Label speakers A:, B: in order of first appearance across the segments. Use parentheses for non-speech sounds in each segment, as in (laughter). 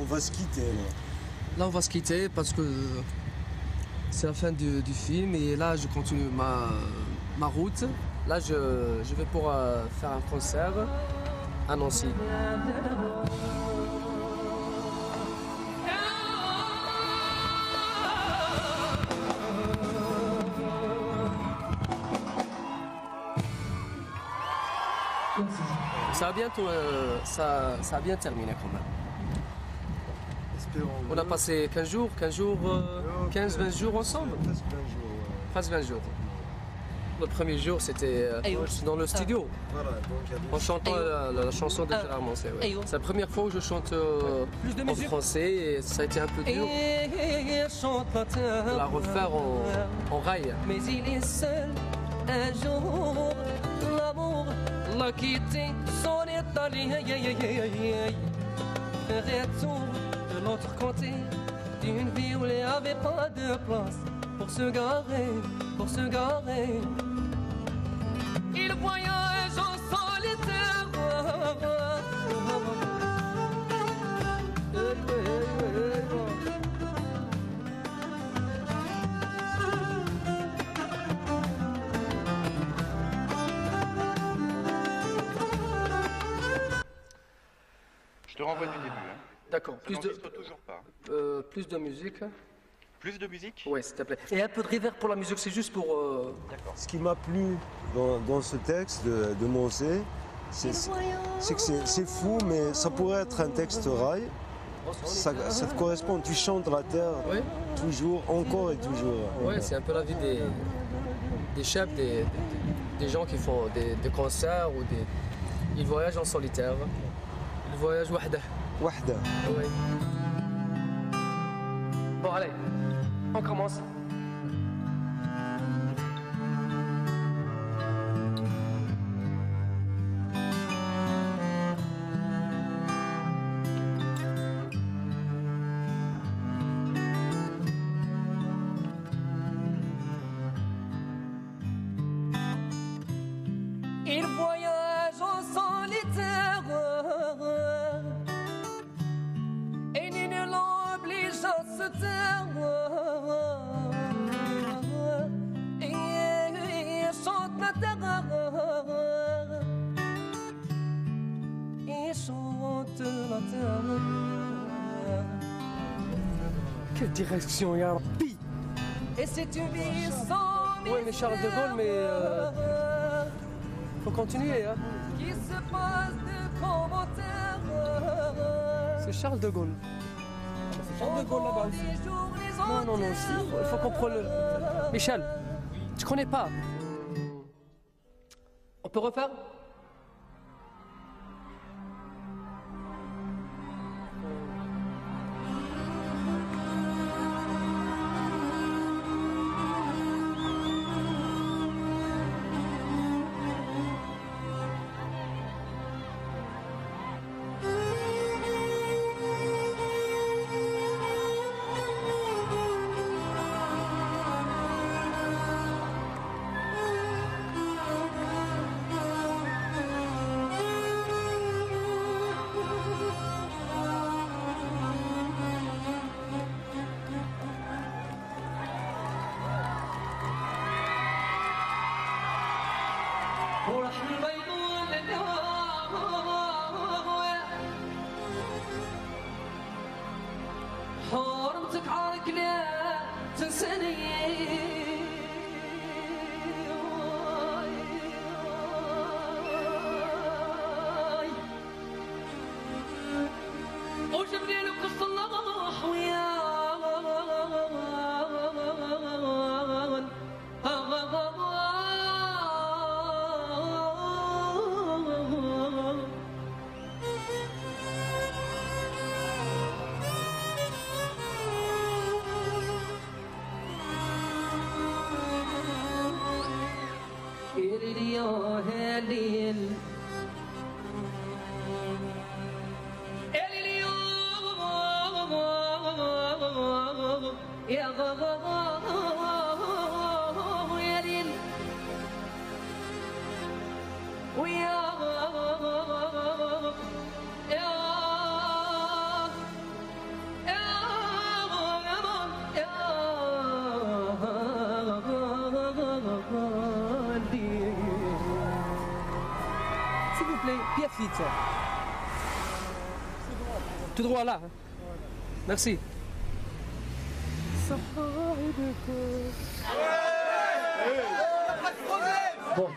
A: On va se quitter là.
B: Là, on va se quitter parce que c'est la fin du, du film et là, je continue ma, ma route. Là, je, je vais pour euh, faire un concert à Nancy. Ça a bientôt, euh, ça, ça a bien terminé quand même. On a passé 15 jours, 15 jours, euh, 15, 20 jours ensemble?
A: Presque 20 jours. ouais.
B: Presque 20 jours. Le premier jour, c'était euh,
C: Ayo.
B: dans le studio,
A: Voilà, donc il y a des
B: en chantant
C: Ayo.
B: la, la- la chanson de
C: Ah.
B: Gérard Manset. ouais.
C: Ayo.
B: C'est la première fois où je chante euh,
C: Plus de
B: en français et ça a été un peu dur de la refaire en, en rail.
C: Mais il est seul un jour. L'amour l'a quitté, son état Ferait tour de l'autre côté d'une vie où il n'y avait pas de place pour se garer, pour se garer.
B: D'accord,
D: Ça
B: plus de,
D: n'enregistre toujours pas.
B: euh, plus de musique.
D: Plus de musique?
B: Ouais, s'il te plaît. Et un peu de reverb pour la musique, c'est juste pour. euh,
A: Ce qui m'a plu dans, dans ce texte de, de Mosé, c'est que c'est fou, mais ça pourrait être un texte rail. Ça, ça te correspond, tu chantes la terre toujours, encore et toujours.
B: ouais c'est un peu la vie des, des chefs, des, des, des gens qui font des, des concerts ou des. Ils voyagent en solitaire. Ils voyagent wahdah.
C: وحدة. وي. علي، اون كومونس.
B: Quelle direction, y'a
C: Et c'est une vie sans
B: Ouais, mais Charles de Gaulle, mais, euh, Faut continuer, hein.
C: qui se passe de commentaires.
B: C'est Charles de Gaulle. C'est Charles de Gaulle là-bas aussi. Non, non, non, si, il faut, il faut qu'on prenne le. Michel, tu connais pas? On peut refaire?
E: Tout droit là. Merci. Bon,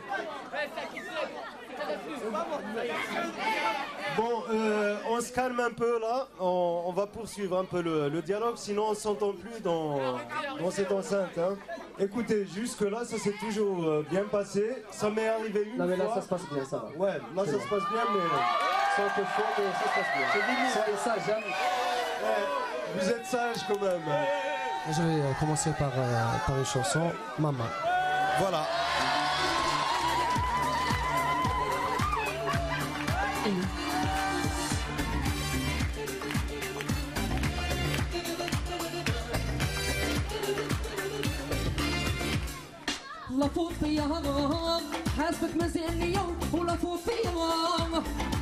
A: Bon, euh, on se calme un peu là, on, va poursuivre un peu le, le dialogue, sinon on s'entend plus dans, dans cette enceinte. hein. Écoutez, jusque-là, ça s'est toujours euh, bien passé. Ça m'est arrivé une
E: non mais là
A: fois.
E: ça se passe bien, ça va.
A: Ouais, là ça se passe bien, mais
E: C'est un peu fort, mais ça se passe bien.
A: C'est limite.
E: Ça,
A: ouais, vous êtes sage quand même.
E: Je vais euh, commencer par, euh, par une chanson, Maman.
A: Voilà.
B: فوت فيا هضم حاسبك مازالني يوم ولا فوت فيا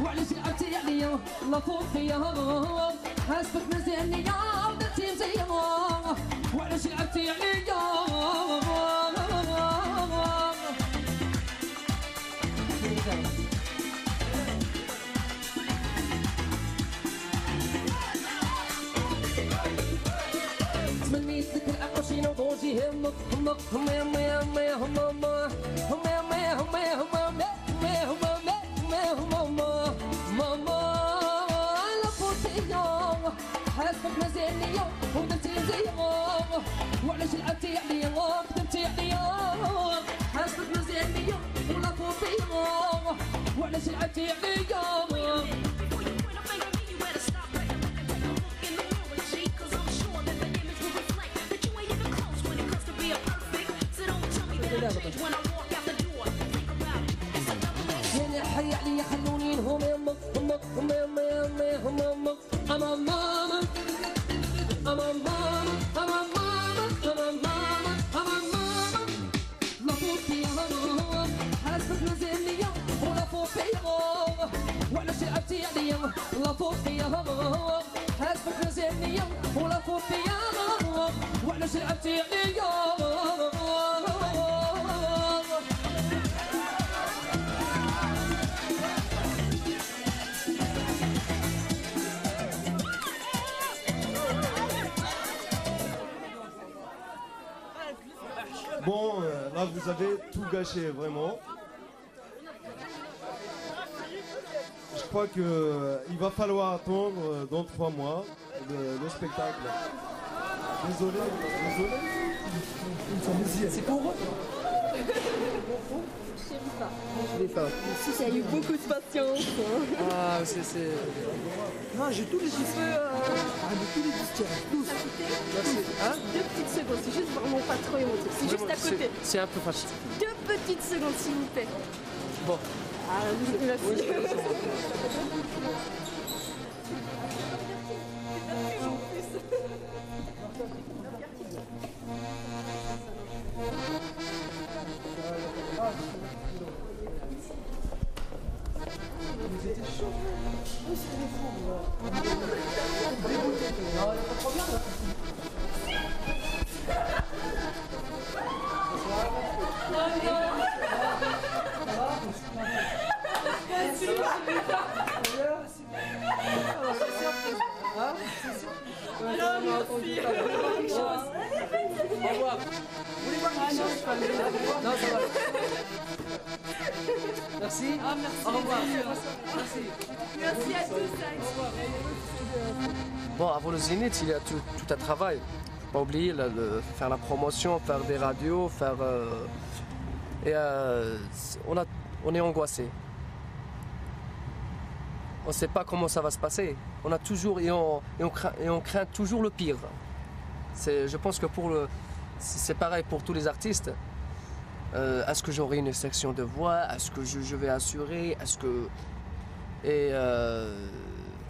B: وعلاش عرفتي عليا يعني لا فوت فيا هضم حاسبك مازالني مزيانية بدرتي مزيانة وعلاش عرفتي عليا يعني فيه مق مق هم هم هم هم هم حاسبنا زين اليوم وبدلتي زي يوم وعلاش لعبتي يعني يوم كتبتي يعني يوم حاسبنا زين اليوم ولا فوتي وعلاش لعبتي يعني يا حي عليا خلوني هم أمك أمك هم امي امي هم أمك اما ماما اما ماما اما ماما اما ماما اما ماما لا فوق يا ماما حاسبك ولا فوق يا ماما ولا شي عليا
A: là vous avez tout gâché vraiment. Je crois que euh, va falloir attendre euh, dans trois mois le, le spectacle. Désolé, désolé.
E: C'est pour eux Je l'ai pas.
F: Il y a eu beaucoup de patience. hein.
E: Ah, c'est... c'est- Non, j'ai tous les cheveux... euh, Ah, mais tous les tiens, tous. Merci. Hein
F: Deux petites secondes, c'est juste vraiment pas trop émotif. C'est juste à côté.
E: C'est- un peu facile.
F: Deux petites secondes, s'il vous plaît.
E: Bon.
F: Ah, merci.
E: Au (laughs) Au revoir. Merci.
F: À tous.
E: Bon, avant le Zénith, il y a tout, tout un travail. Faut Pas oublier là, le- faire la promotion, faire des radios, faire. euh, et euh, on, a, on est angoissé. On ne sait pas comment ça va se passer. On a toujours et on, et on, craint, et on craint toujours le pire. Je pense que pour le, c'est pareil pour tous les artistes.
B: Euh, est-ce que j'aurai une section de voix, est-ce que je, vais assurer, est-ce que... Et... euh,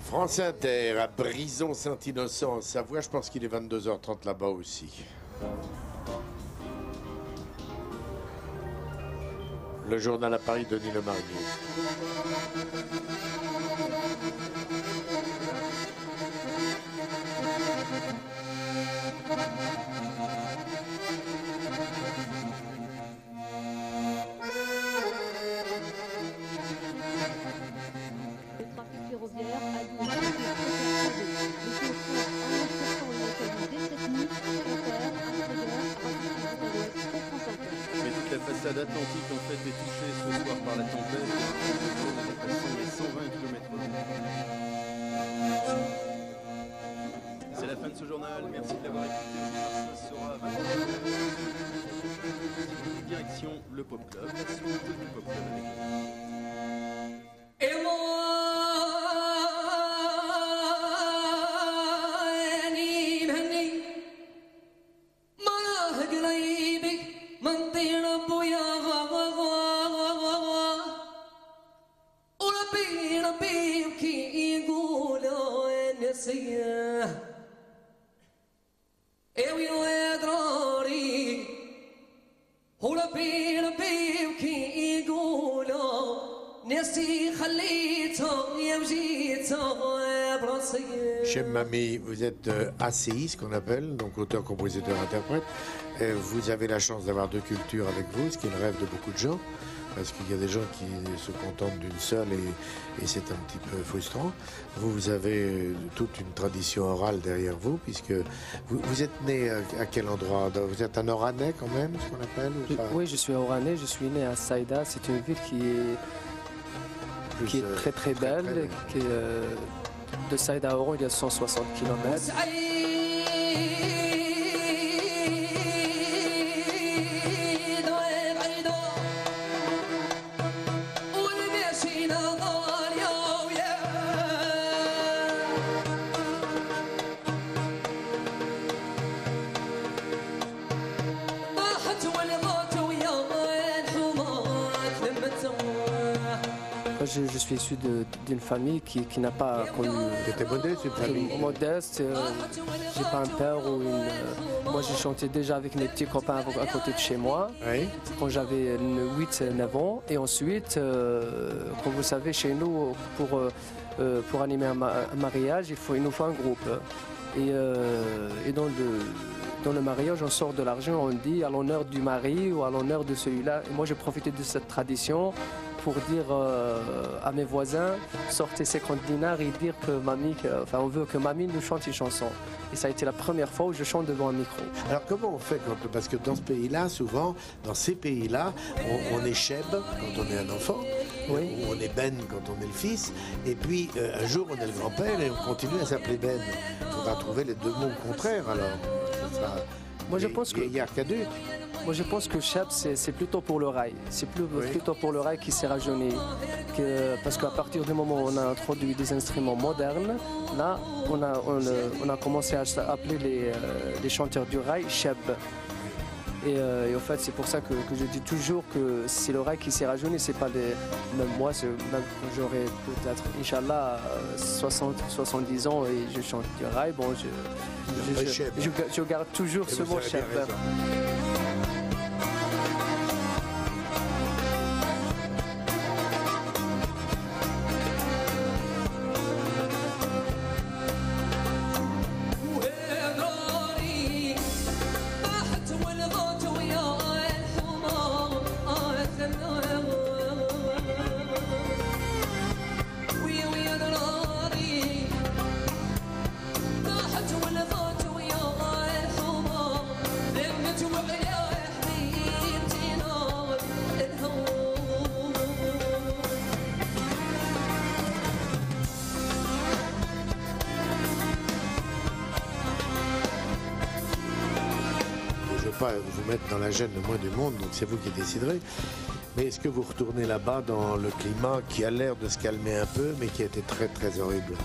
G: France Inter à Brison Saint-Innocent en Savoie. Je pense qu'il est 22h30 là-bas aussi. Le journal à Paris, Denis.
H: Le
I: façade atlantique fait est touchée ce soir par la tempête. On est passé les 120 km C'est la fin de ce journal. Merci de l'avoir écouté. Sera 20h. Direction le Pop Club. Pop Club avec
C: نسي خليته يا وجيته يا براسي
G: Chem Mami, vous êtes euh, ACI, ce qu'on appelle, donc auteur, compositeur, interprète. Euh, vous avez la chance d'avoir deux cultures avec vous, ce qui est le rêve de beaucoup de gens, parce qu'il y a des gens qui se contentent d'une seule et, et c'est un petit peu frustrant. Vous, vous avez euh, toute une tradition orale derrière vous, puisque vous, vous êtes né à, à quel endroit Vous êtes un Oranais quand même, ce qu'on appelle ou
B: je-
G: pas
B: oui, je suis oranais, je suis né à Saïda, c'est une ville qui est,
G: Plus,
B: qui est
G: euh,
B: très très belle,
G: très belle.
B: qui est, euh, de Saïda à Oran, il y a 160 km. Je, je suis issu d'une famille qui, qui n'a pas connu
G: C'était modeste, une famille.
B: modeste. euh, j'ai pas un père ou une. euh, moi, j'ai chanté déjà avec mes petits copains à, à côté de chez moi
G: Oui.
B: quand j'avais 8-9 ans. Et ensuite, euh, comme vous savez, chez nous, pour, euh, pour animer un, ma- un mariage, il, faut, il nous faut un groupe. Et, et dans, le, dans le mariage, on sort de l'argent, on dit à l'honneur du mari ou à l'honneur de celui-là. Et moi, j'ai profité de cette tradition pour dire euh, à mes voisins, sortez 50 dinars et dire que mamie, que- enfin, on veut que mamie nous chante une chanson. Et ça a été la première fois où je chante devant un micro.
G: Alors comment on fait quand parce que dans ce pays-là, souvent, dans ces pays-là, on, on est cheb quand on est un enfant,
B: Oui.
G: ou on est ben quand on est le fils, et puis euh, un jour on est le grand-père et on continue à s'appeler ben. Il faudra trouver les deux mots contraires alors. Sera
B: Moi, je pense que-. Moi, je pense que Cheb, c'est plutôt pour le rail. C'est plutôt pour le rail qui s'est rajeuni. Que, parce qu'à partir du moment où on a introduit des instruments modernes, là, on a, on, euh, on a commencé à s'appeler les, euh, les chanteurs du rail Cheb. Et, euh, et en fait, c'est pour ça que, que je dis toujours que c'est le rail qui s'est rajeuni, c'est pas des. Même moi, même quand j'aurai peut-être, Inch'Allah, euh, 60, 70 ans et je chante du rail, bon, je, je, je- je- garde toujours
G: Et
B: ce mot
G: avez dans la gêne le moins du monde, donc c'est vous qui déciderez. Mais est-ce que vous retournez là-bas dans le climat qui a l'air de se calmer un peu, mais qui a été très très horrible?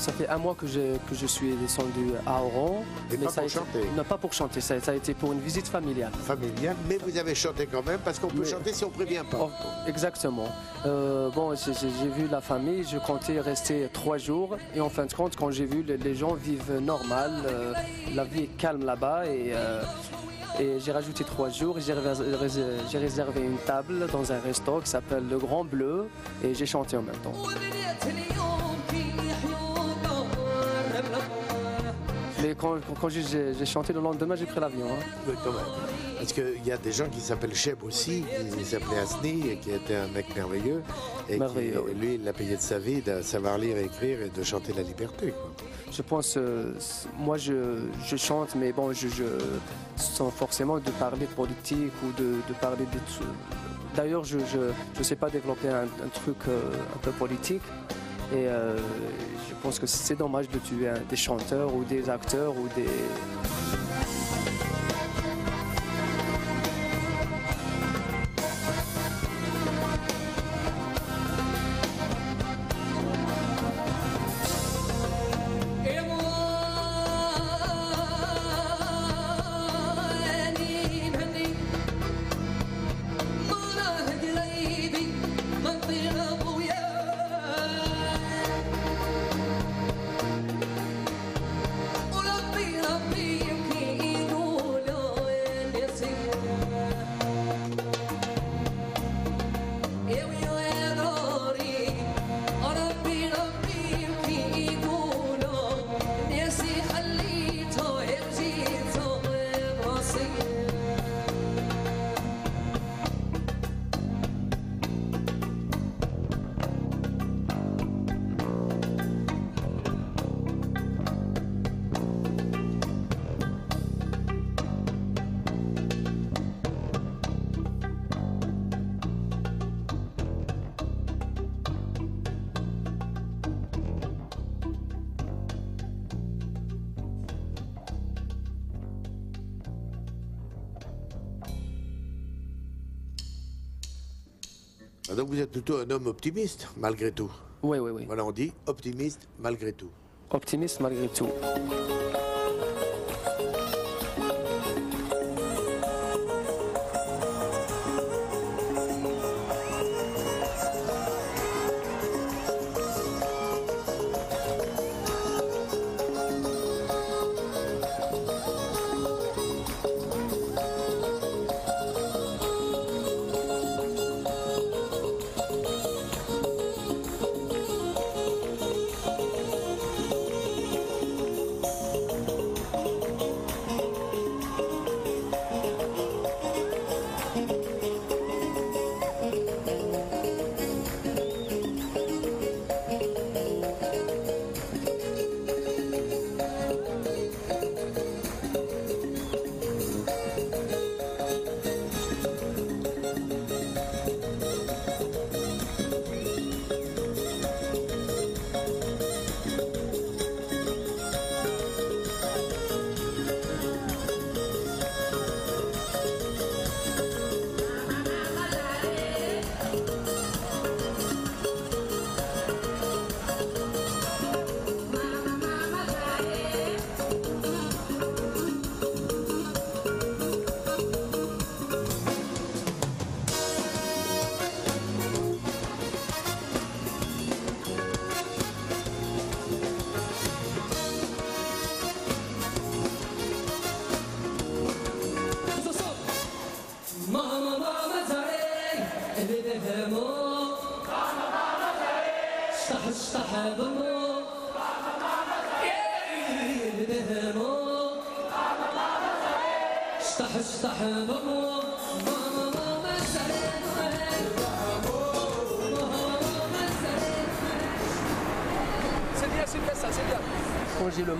B: Ça fait un mois que, j'ai- que je suis descendu à Oran.
G: Et pas
B: ça a
G: pour
B: été-
G: chanter.
B: Non, pas pour chanter, ça, ça a été pour une visite familiale.
G: Familial, mais vous avez chanté quand même parce qu'on peut
B: Mais-
G: chanter si on prévient pas.
B: Oh, exactement. Euh, bon, j'ai vu la famille, je comptais rester trois jours. Et en fin de compte, quand j'ai vu les, les gens vivent normal, euh, la vie est calme là-bas. Et, euh, et j'ai rajouté trois jours. et J'ai réservé, une table dans un resto qui s'appelle Le Grand Bleu. Et j'ai chanté en même temps. Mais quand, j'ai- chanté le lendemain, j'ai pris l'avion. hein.
G: Parce qu'il y a des gens qui s'appellent Cheb aussi, qui s'appelait Asni, et qui était un mec merveilleux. Et
B: Merveilleux,
G: qui, lui, il l'a payé de sa vie de savoir lire, écrire et de chanter la liberté. quoi.
B: Je pense, euh, moi je, je chante, mais bon, je, je sans forcément de parler de politique ou de, de parler de. D'ailleurs, je ne sais pas développer un, un truc euh, un peu politique. Et euh, pense que c'est dommage de tuer des chanteurs ou des acteurs ou des.
G: Donc vous êtes plutôt un homme optimiste, malgré tout.
B: Oui, oui, oui.
G: Voilà, on dit optimiste malgré tout.
B: Optimiste malgré tout.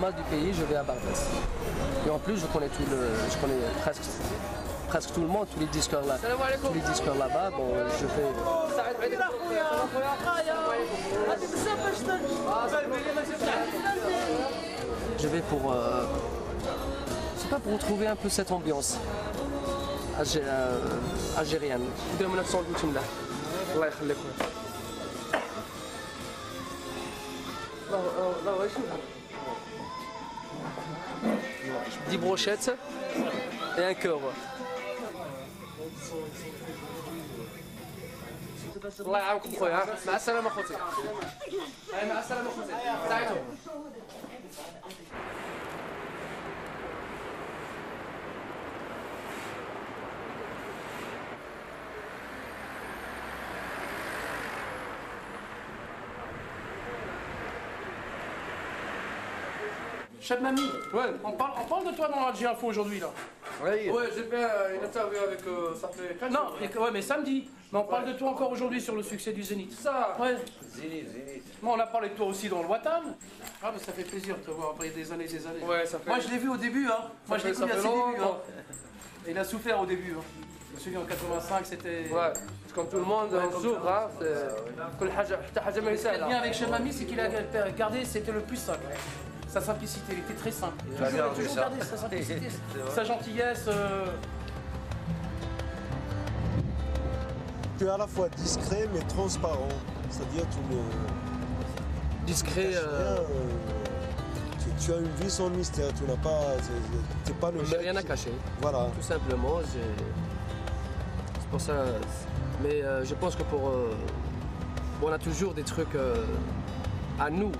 B: Quand j'ai le mal du pays, je vais à Barbès. Et en plus, je connais tout le, je connais presque, presque tout le monde, tous les disqueurs là, tous les disqueurs là-bas. Bon, je fais. Je vais pour, euh, c'est pas pour retrouver un peu cette ambiance algé- euh, algérienne. De 1912 là. Allah يخليك. là, ouais, je 10 brochettes et un cœur. الله يعاونكم خويا مع السلامة خوتي مع السلامة خوتي ساعدهم
J: Chef
B: ouais.
J: on, parle, on parle de toi dans la Info aujourd'hui là.
B: Ouais, j'ai fait euh, une interview avec euh, ça fait
J: Non, mais, ouais, mais samedi. Mais on parle de toi encore aujourd'hui sur le succès du Zénith.
B: Ça
J: Ouais. Zénith, Zénith. Moi, on a parlé de toi aussi dans le Watam. Ah, mais ça fait plaisir de te voir après des années et des années.
B: Ouais, ça fait.
J: Moi, je l'ai vu au début, hein. Moi, je l'ai connu à ses débuts. Hein. Il a souffert au début. Hein. Je me souviens en 85, c'était.
B: Ouais, comme tout le monde, on souffre. Hein, c'est...
J: Ce qui est bien avec Chef Mamie, c'est qu'il a gardé, c'était le plus simple. Sa simplicité, il était très simple. Toujours, il a
E: gardé
J: toujours
E: ça.
J: gardé sa simplicité, (laughs) sa gentillesse. euh,
A: Tu es à la fois discret mais transparent. C'est-à-dire tu ne
B: Discret. euh,
A: euh, tu, tu as une vie sans mystère. Tu n'as pas, tu n'es pas le
B: J'ai rien à cacher.
A: Voilà.
B: Tout simplement, c'est pour ça. Mais euh, je pense que pour. euh, on a toujours des trucs euh, à nous.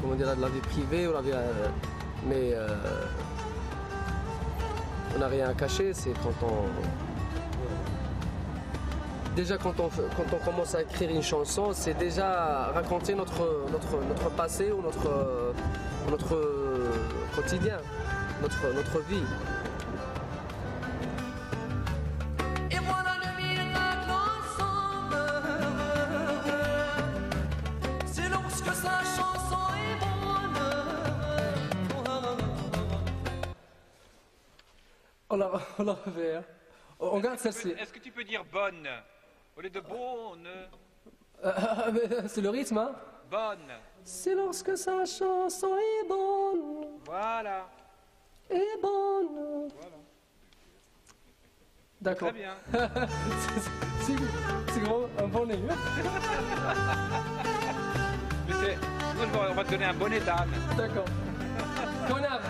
B: Comment de la vie privée euh, mais. euh, on n'a rien à cacher, c'est quand on. Déjà, quand on, commence à écrire une chanson, c'est déjà raconter notre, passé ou notre, euh, quotidien, notre vie. On la, on la refait. hein. On garde celle-ci.
D: Est-ce que tu peux dire bonne Au lieu de bonne,
B: Ah, mais C'est le rythme, hein
D: bonne.
B: C'est lorsque sa chanson est bonne,
D: Voilà.
B: est bonne. D'accord.
D: Très bien. (laughs)
B: C'est gros, un bon nez.
D: Mais c'est. On va te donner un bonnet d'âne.
B: D'accord. Connard.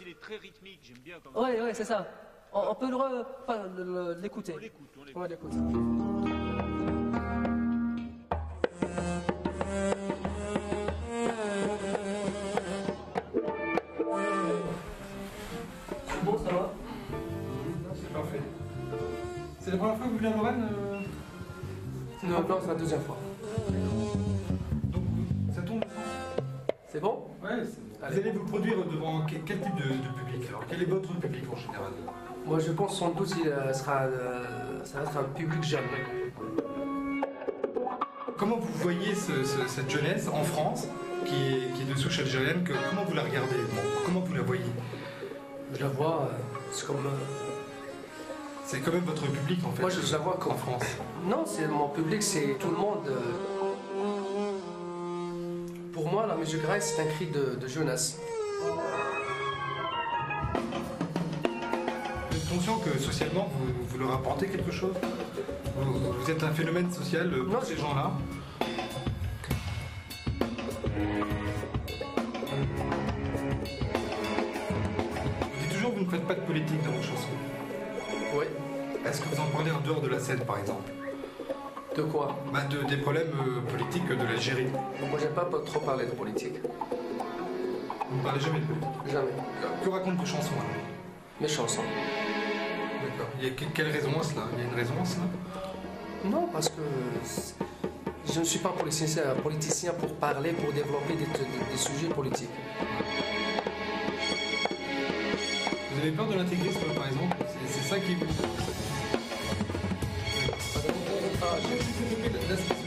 E: Il est très rythmique. J'aime bien quand
B: Ouais, ouais, c'est ça. On, on peut l'écouter.
E: on l'écoute. On l'écoute.
B: On. C'est bon, ça va?
K: C'est parfait. C'est la première fois que vous venez à Lorraine euh,
B: Non, non, c'est la deuxième fois. C'est bon?
K: Ouais. c'est- Vous allez vous produire devant quel, quel type de, de public alors? Quel est votre public en général?
B: Moi, je pense sans doute il euh, sera, euh, ça va être un public jeune.
K: Comment vous voyez ce- ce- cette jeunesse en France qui est, qui est de souche algérienne que, Comment vous la regardez Comment vous la voyez?
B: Je la vois, euh, c'est comme. euh,
K: C'est quand même votre public en fait.
B: Moi, je, je la vois comme.
K: en France.
B: Non, c'est mon public, c'est tout le monde. Pour moi, la musique rail, c'est un cri de, de jeunesse.
K: Vous êtes conscient que socialement vous, vous leur apportez quelque chose? Vous, vous êtes un phénomène social euh, pour
B: Non,
K: ces gens-là? Vous dites toujours que vous ne faites pas de politique dans vos chansons.
B: Oui.
K: Est-ce que vous en parlez en dehors de la scène par exemple?
B: De quoi
K: bah, de, Des problèmes euh, politiques de l'Algérie.
B: Moi, j'aime pas trop parler de politique.
K: Vous ne parlez jamais de politique.
B: Jamais.
K: Que racontent vos chansons alors
B: Mes chansons.
K: D'accord. Il y a que- quelle raison à cela? Il y a une raison à cela?
B: Non, parce que je ne suis pas politicien, politicien pour parler, pour développer des, des- des sujets politiques.
K: Vous
B: avez peur de l'intégrisme, par exemple? C'est c'est ça qui vous. Ah, j'ai j'ai compris l'aspect social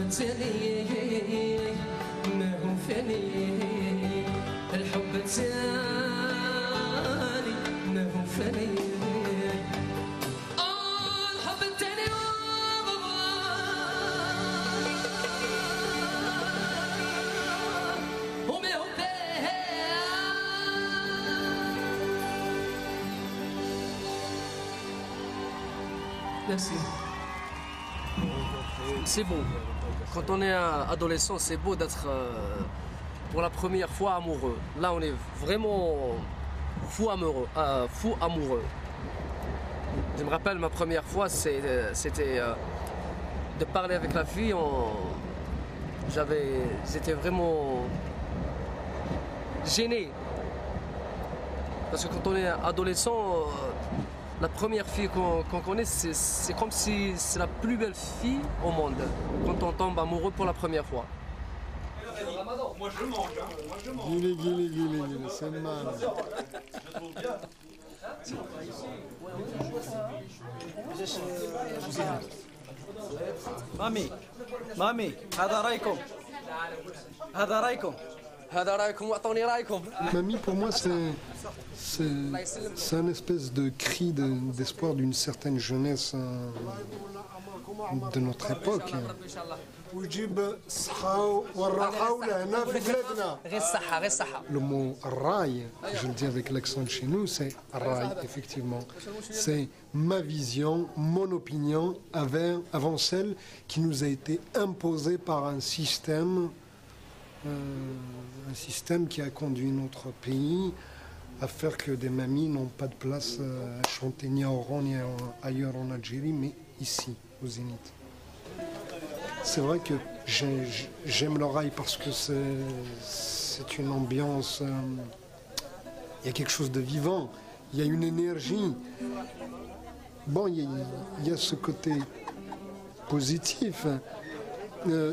B: الحب
L: تاني ما هو فاني الحب تاني ما هو فاني Merci.
I: C'est bon. Quand on est adolescent, c'est beau d'être euh, pour la première fois amoureux. Là, on est vraiment fou amoureux. euh, fou amoureux. Je me rappelle ma première fois, euh, c'était de parler avec la fille. j'étais vraiment gêné. Parce que quand on est adolescent, la première fille qu'on qu'on connaît, c'est c'est comme si c'est la plus belle fille au monde quand on tombe amoureux pour la première fois.
D: Moi je mange, hein. Moi je mange.
M: Guili, guili, guili, guili, c'est mal.
N: مامي مامي هذا رايكم هذا رايكم
M: Mamie, pour moi, c'est, un espèce de cri d'espoir d'une certaine jeunesse hein, de notre époque. Le mot rail, je le dis avec l'accent de chez nous, c'est rail, effectivement. C'est ma vision, mon opinion avant celle qui nous a été imposée par un système un système qui a conduit notre pays à faire que des mamies n'ont pas de place euh, à chanter ni à Oran ni ailleurs en Algérie, mais ici, au Zénith. C'est vrai que j'ai- j'aime rail parce que c'est une ambiance. euh, Il y a quelque chose de vivant, il y a une énergie. Bon, il y a, ce côté positif. Euh,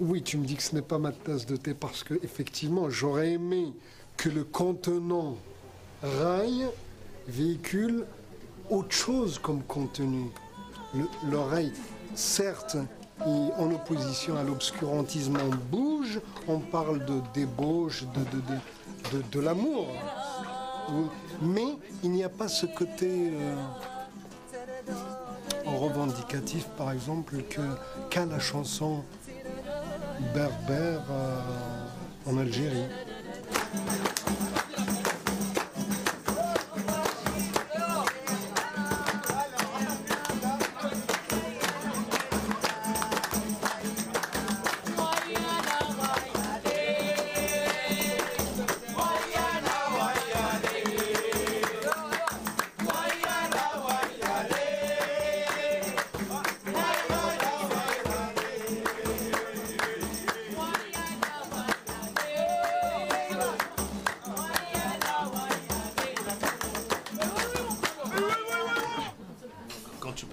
M: oui, tu me dis que ce n'est pas ma tasse de thé parce que effectivement, j'aurais aimé que le contenant rail véhicule autre chose comme contenu. Le- L'oreille, certes, en opposition à l'obscurantisme, on bouge, on parle de débauche, de, l'amour. Mais il n'y a pas ce côté euh, revendicatif, par exemple, qu'a la chanson berbère euh, en Algérie.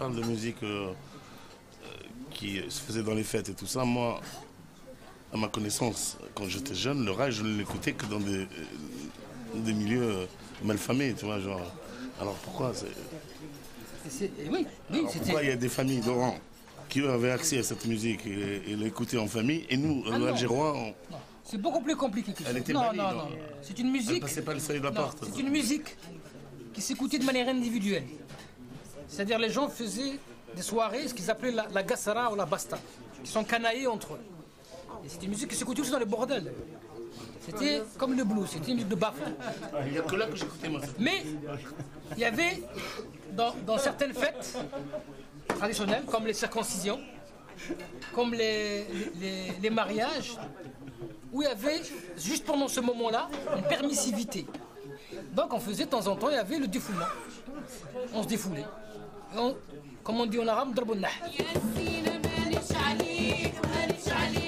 O: De musique euh, euh, qui se faisait dans les fêtes et tout ça, moi, à ma connaissance, quand j'étais jeune, le rail, je ne l'écoutais que dans des, euh, des milieux malfamés, tu vois, genre. Alors pourquoi c'est-
J: Oui, oui,
O: alors pourquoi il y a des familles d'Oran qui eux, avaient accès à cette musique et, et l'écoutaient en famille, et nous,
J: Ah.
O: Algérois, on-
J: C'est beaucoup plus compliqué que ça.
O: Elle était
J: non,
O: bannie,
J: non,
O: non.
J: non. C'est une musique.
O: Elle passait pas le seuil de la porte.
J: C'est une musique qui s'écoutait de manière individuelle. C'est-à-dire les gens faisaient des soirées, ce qu'ils appelaient la, la gassara ou la basta, qui sont canaillés entre eux. Et c'était une musique qui s'écoutait aussi dans les bordels. C'était comme le blues, c'était une musique de bafou.
O: il n'y a que là que j'écoutais moi.
J: Mais il y avait dans, dans certaines fêtes traditionnelles, comme les circoncisions, comme les, les- les mariages, où il y avait, juste pendant ce moment-là, une permissivité. Donc on faisait de temps en temps, il y avait le défoulement. On se défoulait. كومون on dit en النحل. يا سينا
P: ماليش عليك ماليش عليك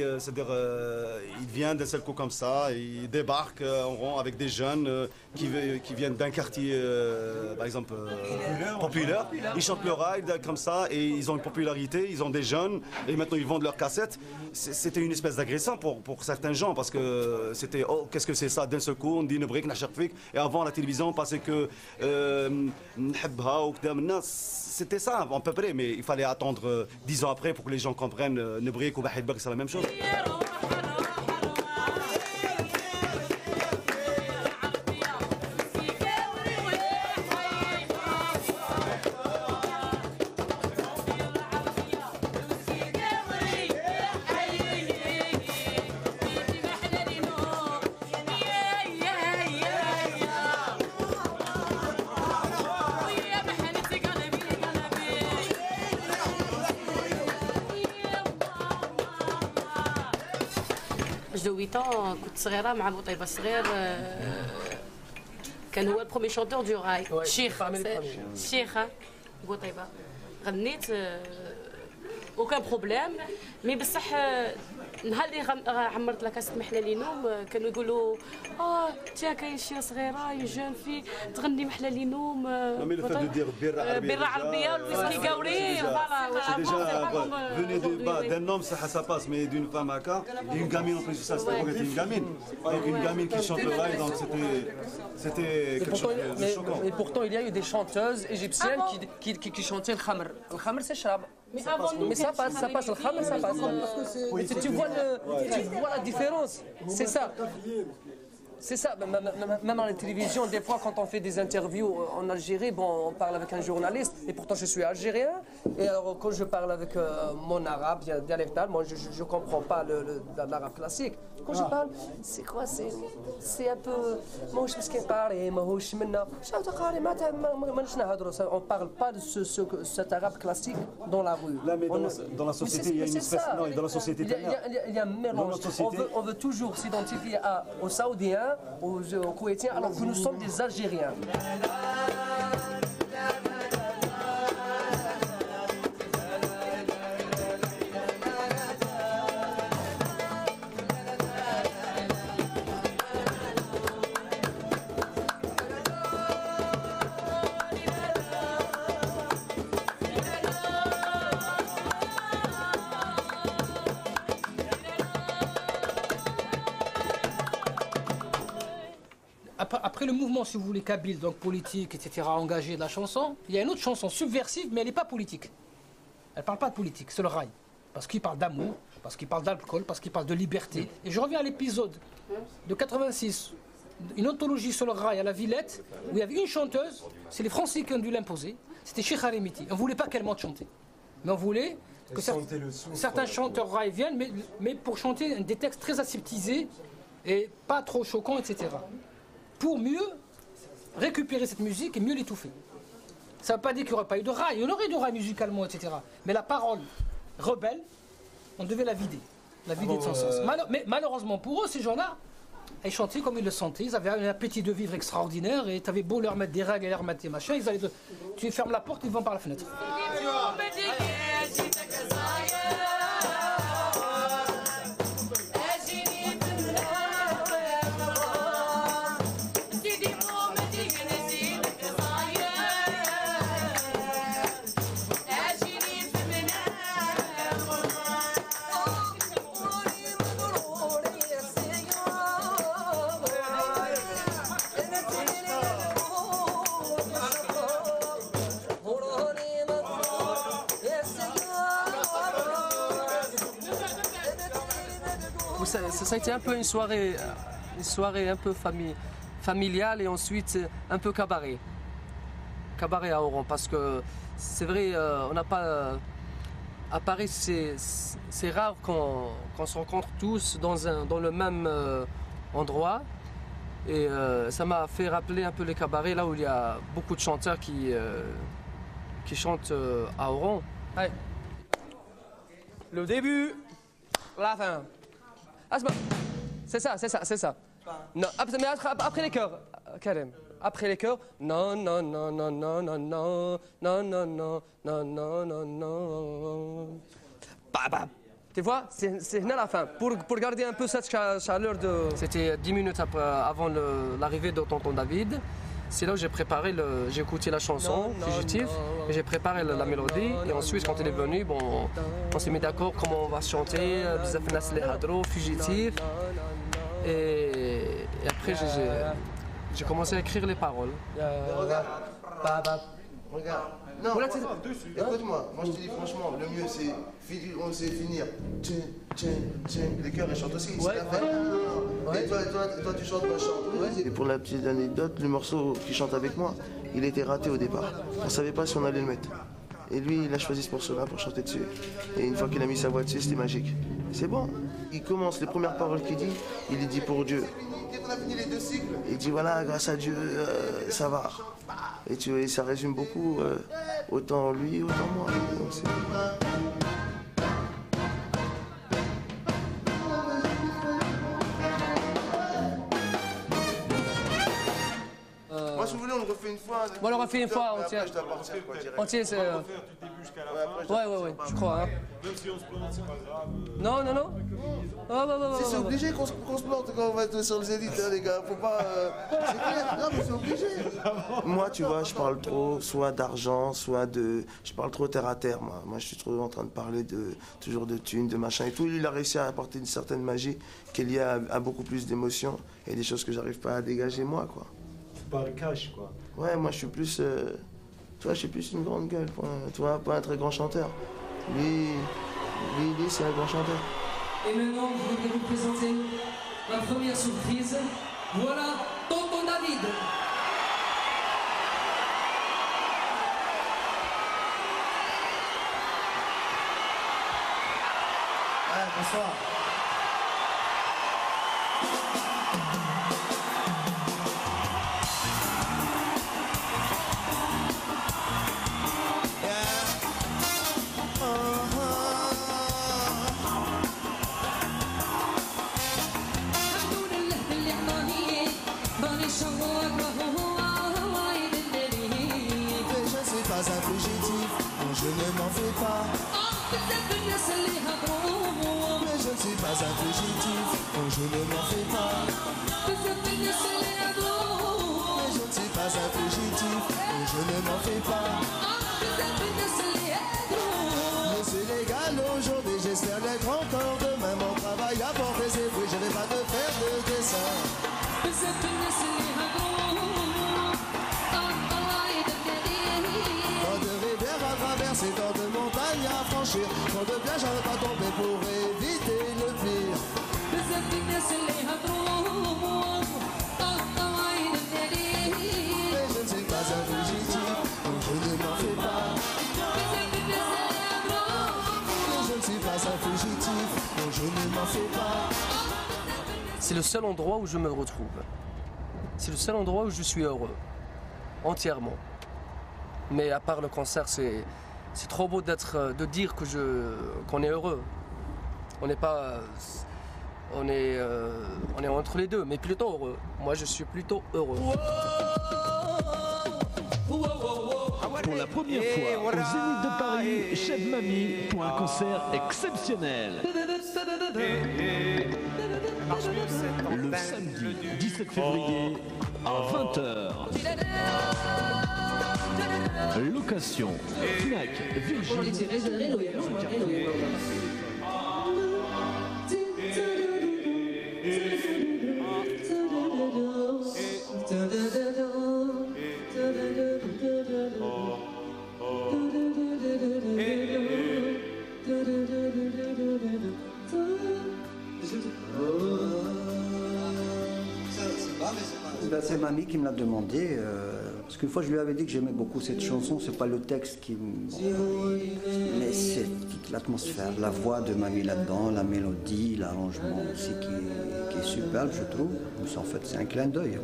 P: euh, c'est-à-dire, euh, il vient d'un seul coup comme ça, il débarque euh, en rond avec des jeunes qui, viennent d'un quartier, par exemple, populaire. Ils chantent le rail d'un- comme ça et ils ont une popularité, ils ont des jeunes et maintenant ils vendent leurs cassettes. C'était une espèce d'agression pour, pour certains gens parce que c'était, oh, qu'est-ce que c'est ça D'un seul coup, on dit Fik. Et avant la télévision, on pensait que euh, C'était ça à peu près, mais il fallait attendre euh, dix ans après pour que les gens comprennent euh, Nebrik ou Bahidbek, c'est la même chose.
Q: Euh,
B: premier chanteur du
Q: rail. Chier hein, euh, aucun problème. Mais euh, نهار اللي عمرت لك اسمح لي نوم كانوا يقولوا اه تيا كاين شي صغيره في تغني محلى نوم
P: كاوري
Q: فوالا ديجا
P: فوني با
Q: نوم
P: صح
Q: سا
P: باس مي دون فام هكا اون كامين اون بليس سا Et
B: pourtant, il y a eu des chanteuses égyptiennes qui, qui, chantaient le khamr. Le khamr, c'est.
Q: Mais ça avant passe, nous,
B: mais ça passe, ça passe, ça passe, ça passe. tu vois la différence, c'est ça. C'est ça, même à la télévision, des fois quand on fait des interviews euh, en Algérie, bon, on parle avec un journaliste, et pourtant je suis algérien, et alors quand je parle avec euh, mon arabe dialectal, moi je ne comprends pas l'arabe classique. Quand je ah. parle, c'est quoi C'est un peu... On ne parle pas de ce, ce, cet arabe classique dans la rue.
P: Là, mais dans,
B: on,
P: la, dans la société, il y a une espèce... Non, dans la société,
B: il y a, il y a, il y a un mélange.
P: Société...
B: On, veut, on veut toujours s'identifier aux Saoudiens, aux, Koweïtiens, alors que nous sommes des Algériens.
J: Mouvement, si vous voulez, kabyle, donc politique, etc., engagé de la chanson, il y a une autre chanson subversive, mais elle n'est pas politique. Elle ne parle pas de politique, c'est le rail. Parce qu'il parle d'amour, parce qu'il parle d'alcool, parce qu'il parle de liberté. Et je reviens à l'épisode de 86, une anthologie sur le rail à la Villette, où il y avait une chanteuse, c'est les Français qui ont dû l'imposer, c'était Cheikh Harimiti. On ne voulait pas qu'elle monte chanter. Mais on voulait que cer- certains chanteurs rail viennent, mais, mais pour chanter des textes très aseptisés et pas trop choquants, etc. Pour mieux récupérer cette musique et mieux l'étouffer. Ça ne veut pas dire qu'il n'y aurait pas eu de rail, il y en aurait du rail musicalement, etc. Mais la parole rebelle, on devait la vider, la vider de son
A: Bon,
J: sens.
A: euh,
J: Mal- mais malheureusement pour eux, ces gens-là, ils chantaient comme ils le sentaient, ils avaient un appétit de vivre extraordinaire et tu avais beau leur mettre des règles et leur mettre des machins, ils allaient de- tu fermes la porte, ils vont par la fenêtre.
B: Été un peu une soirée, euh, une soirée un peu familiale et ensuite euh, un peu cabaret. Cabaret à Oran parce que c'est vrai, euh, on n'a pas. à Paris, c'est rare qu'on se rencontre tous dans, un, dans le même endroit. Et ça m'a fait rappeler un peu les cabarets là où il y a beaucoup de chanteurs qui, qui chantent à Oran. Le début, la fin. Ah, c'est ça, c'est ça, c'est ça. Non, mais après, les chœurs, euh, Karim. Après les chœurs, non, non, non, non, non, non, non, non, non, non, non, non, non, non. Bah, bah. Tu vois, c'est là la fin. Pour, pour garder un peu cette cha- chaleur de. C'était 10 minutes après, avant l'arrivée de Tonton David. C'est là où j'ai préparé le. J'ai écouté la chanson,
J: Non, non,
B: Fugitif,
J: non.
B: et j'ai préparé la, la mélodie. Et ensuite, quand il est venu, bon, on s'est mis d'accord comment on va chanter. Fugitif. Et, et après, j'ai- j'ai- j'ai commencé à écrire les paroles.
R: Regarde. Non,
B: Voilà,
R: moi- écoute-moi, moi je te dis franchement, le mieux c'est on sait finir. Tchin, tchin, tchin. Les chœurs ils chantent aussi, c'est Et toi, toi, toi tu chantes, moi je chante. Et pour la petite anecdote, le morceau qui chante avec moi, il était raté au départ. On savait pas si on allait le mettre. Et lui, il a choisi ce morceau-là pour chanter dessus. Et une fois qu'il a mis sa voix dessus, c'était magique. C'est bon. Il commence les premières paroles qu'il dit, il les dit pour Dieu. Il dit voilà, grâce à Dieu, euh, ça va. Et tu vois, ça résume beaucoup, euh, autant lui, autant moi. Donc, refait une fois.
B: Bon, on le refait une fois, on tient.
R: Après, je dois partir, quoi, direct.
B: Entier, c'est. euh, Ouais, ouais, ouais, je crois.
D: Même si on se plante, c'est pas grave.
B: Non, non, non. Oh, bah, bah,
R: Si, c'est obligé qu'on se, qu'on se plante quand on va être sur le zénith, hein, les gars. Faut pas. euh, C'est clair, non, mais c'est obligé. Moi, tu vois, je parle trop, soit d'argent, soit de. Je parle trop terre à terre, moi. Moi, je suis trop en train de parler de toujours de thunes, de machin et tout. Il a réussi à apporter une certaine magie qui est liée à, à beaucoup plus d'émotions et des choses que j'arrive pas à dégager, moi, quoi.
A: Parles cash, quoi.
R: Ouais, moi, je suis plus. euh, Tu vois, je suis plus une grande gueule, point. tu vois, pas un très grand chanteur. Lui, lui, lui c'est un grand chanteur.
C: Et maintenant, je voudrais vous présenter ma première surprise. Voilà Tonton David.
R: Ouais, bonsoir. Je ne m'en fais pas. Mais je ne suis pas un fugitif, non, je ne m'en fais pas. Mais je ne suis pas un fugitif, non, je ne m'en fais pas. Mais c'est légal aujourd'hui, j'espère l'être encore demain. Mon travail a porté ses fruits, je vais pas te faire de dessin. Franchir, tant de à ne pas tomber pour éviter le pire. Mais je ne suis pas un fugitif, donc je ne m'en fais pas. Mais je ne suis pas un fugitif, donc je ne m'en fais pas.
B: C'est le seul endroit où je me retrouve. C'est le seul endroit où je suis heureux. Entièrement. Mais à part le concert, c'est, c'est trop beau d'être, euh, de dire que je, qu'on est heureux. On n'est pas. On est, euh, on est entre les deux, mais plutôt heureux. Moi, je suis plutôt heureux.
S: Pour la première fois au Zénith de Paris, Chef Mamie pour un concert exceptionnel. Le samedi 17 février à 20h. Location Fnac Virgin.
T: Ben, c'est qui me l'a demandé. euh, parce qu'une fois, je lui avais dit que j'aimais beaucoup cette chanson. C'est pas le texte qui me. Mais c'est toute l'atmosphère, la voix de mamie là-dedans, la mélodie, l'arrangement aussi qui est, superbe, je trouve. En fait, c'est un clin d'œil.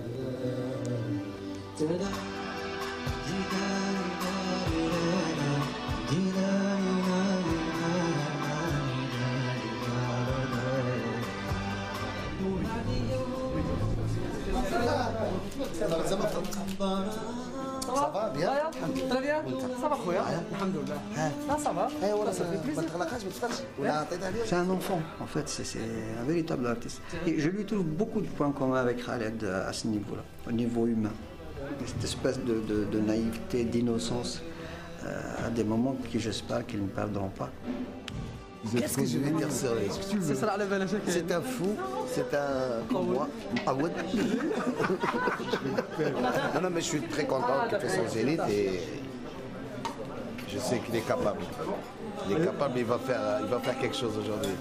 R: ça va,
B: ah, ça va.
T: C'est un enfant, en fait, c'est un véritable artiste. Et je lui trouve beaucoup de points communs avec Khaled euh, à ce niveau-là, au niveau humain. Cette espèce de, naïveté, d'innocence, euh, à des moments qui, j'espère, qu'ils ne perdront pas.
R: Qu'est-ce que je vais dire sur C'est un fou, c'est un. Comme ah moi, ah ouais. (laughs) Non, mais je suis très content qu'il fait son zénith je sais qu'il est capable. Il est capable, il va faire, va faire quelque chose aujourd'hui.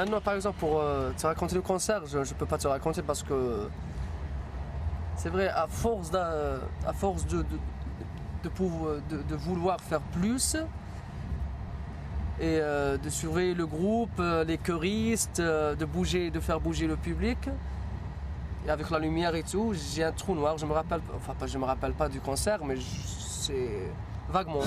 B: Maintenant, par exemple, pour euh, te raconter le concert, je ne peux pas te raconter parce que c'est vrai, à force, à force de, de, vouloir faire plus et euh, de surveiller le groupe, euh, les choristes, de bouger, de faire bouger le public. Et avec la lumière et tout, j'ai un trou noir. Je me rappelle, enfin je me rappelle pas du concert, mais c'est vaguement.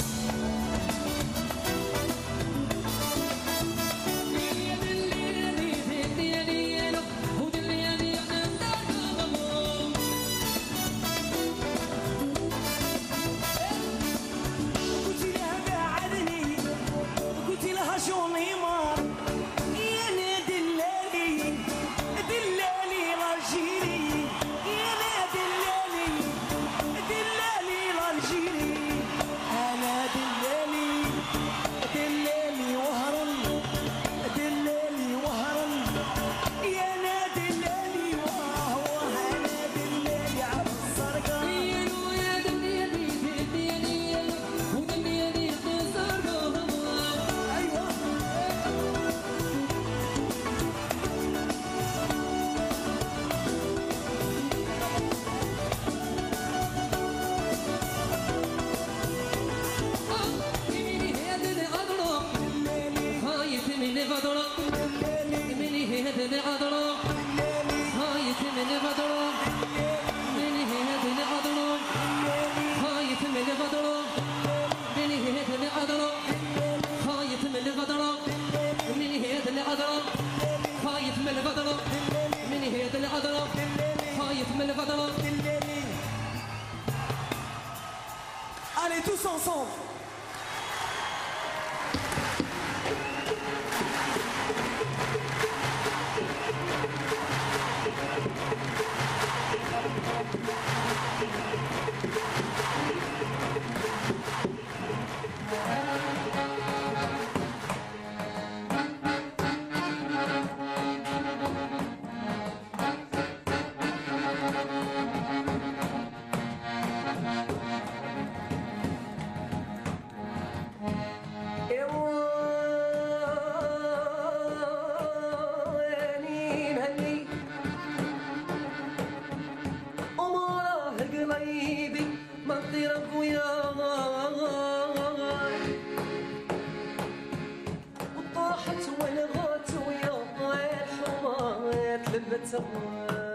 B: そう。